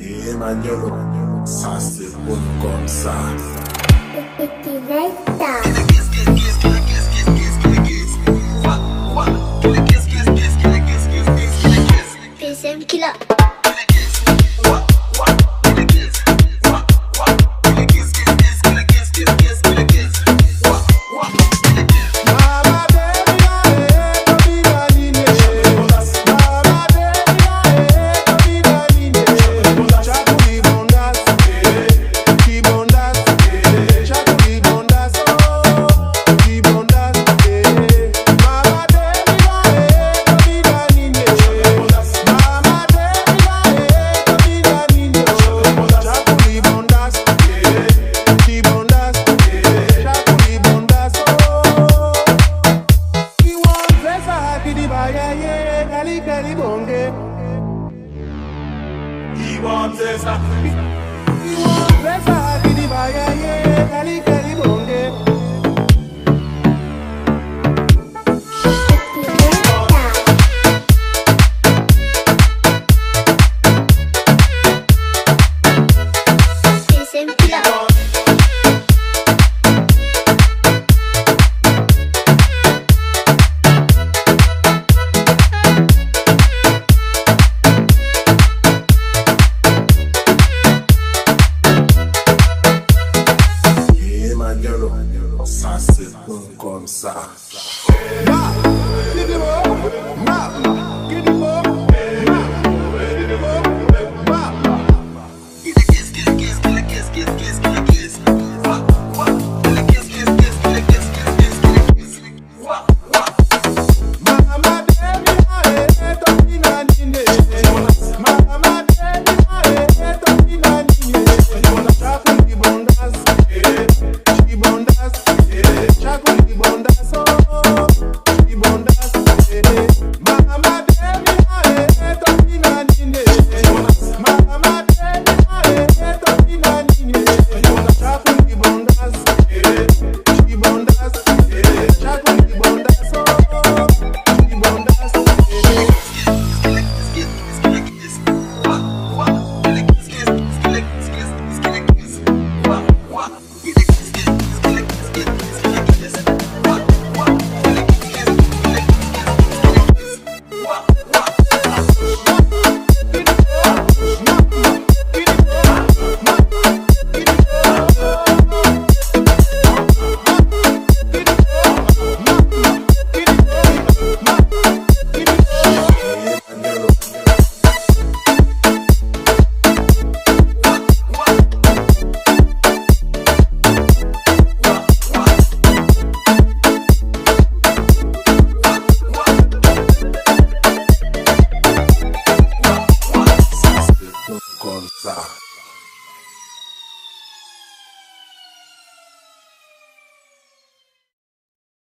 Et Magnolo, ça c'est bon comme ça. PCM Killer. Ibon Zesa, Pesa, kidi ba, yeah, yeah, kali, kali, Agnolo, ça se prend comme ça.